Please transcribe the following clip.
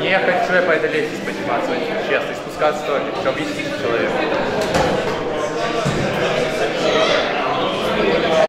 Не хочу я по этой лестнице подниматься, честно, и спускаться тоже. объяснить человеку.